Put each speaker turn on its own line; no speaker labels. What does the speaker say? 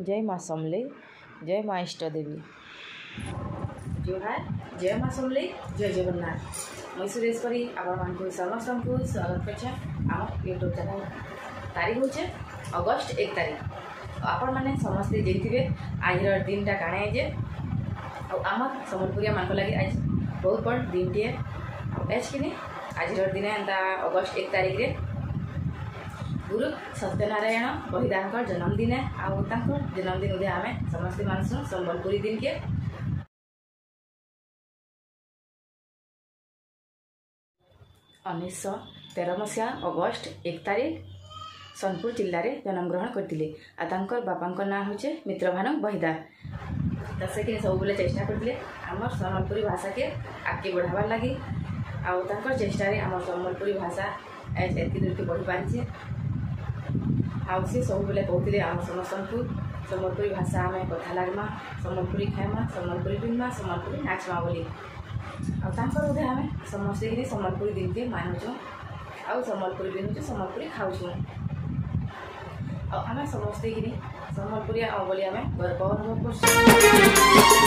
ଜୟ ମା ସମଲେଇ ଜୟ ମା ଇଷ୍ଟ ଦେବୀ ଜୁହାର ଜୟ ମା ସମଲେଇ ଜୟ ଜଗନ୍ନାଥ ମୁଇଁ ସୁରେଶ ପରି ଆପଣମାନଙ୍କୁ ସମସ୍ତଙ୍କୁ ସ୍ୱାଗତ କରିଛେ ଆମ ୟୁଟ୍ୟୁବ୍ ଚ୍ୟାନେଲ୍ ତାରିଖ ହେଉଛେ ଅଗଷ୍ଟ ଏକ ତାରିଖ ଆପଣମାନେ ସମସ୍ତେ ଜାଣିଥିବେ ଆଜିର ଦିନଟା କାଣା ଏ ଯେ ଆଉ ଆମର ସମ୍ବଲପୁରିଆମାନଙ୍କ ଲାଗି ଆଜି ବହୁତ ବଡ଼ ଦିନଟିଏ ଆଉ ଏଚ୍କିନି ଆଜିର ଦିନେ ଏନ୍ତା ଅଗଷ୍ଟ ଏକ ତାରିଖରେ ଗୁରୁ ସତ୍ୟନାରାୟଣ ବହିଦାରଙ୍କର ଜନ୍ମଦିନେ ଆଉ ତାଙ୍କର ଜନ୍ମଦିନ ଉଦୟ ଆମେ ସମସ୍ତେ ମାନସୁ ସମ୍ବଲପୁରୀ ଦିନକେ। ଉଣେଇଶହ ତେର ମସିହା ଅଗଷ୍ଟ ଏକ ତାରିଖ ସୋନପୁର ଜିଲ୍ଲାରେ ଜନ୍ମଗ୍ରହଣ କରିଥିଲେ ଆଉ ତାଙ୍କର ବାପାଙ୍କ ନାଁ ହେଉଛି ମିତ୍ରଭାନୁ ବହିଦାର। ତ ସେ କି ସବୁବେଳେ ଚେଷ୍ଟା କରିଥିଲେ ଆମର ସମ୍ବଲପୁରୀ ଭାଷାକେ ଆଗକେ ବଢ଼ାବାର ଲାଗି। ଆଉ ତାଙ୍କର ଚେଷ୍ଟାରେ ଆମର ସମ୍ବଲପୁରୀ ଭାଷା ଏତିକି ଦୂରକେ ବଢ଼ିପାରିଛେ ଆଉ ସେ ସବୁବେଳେ କହୁଥିଲେ ଆମ ସମସ୍ତଙ୍କୁ ସମ୍ବଲପୁରୀ ଭାଷା ଆମେ କଥା ଲାଗ୍ମା ସମ୍ବଲପୁରୀ ଖାଇମା ସମ୍ବଲପୁରୀ ପିନ୍ଧମା ସମ୍ବଲପୁରୀ ନାଚମା ବୋଲି। ଆଉ ତାଙ୍କର ବୋଧେ ଆମେ ସମସ୍ତେ କିରି ସମ୍ବଲପୁରୀ ଦିନକେ ମାନୁଛୁ ଆଉ ସମ୍ବଲପୁରୀ ପିନ୍ଧୁଛୁ ସମ୍ବଲପୁରୀ ଖାଉଛୁ। ଆଉ ଆମେ ସମସ୍ତେ କିରି ସମ୍ବଲପୁରୀ ଆଉ ବୋଲି ଆମେ ଗର୍ବ ଅନୁଭବ କରୁଛୁ।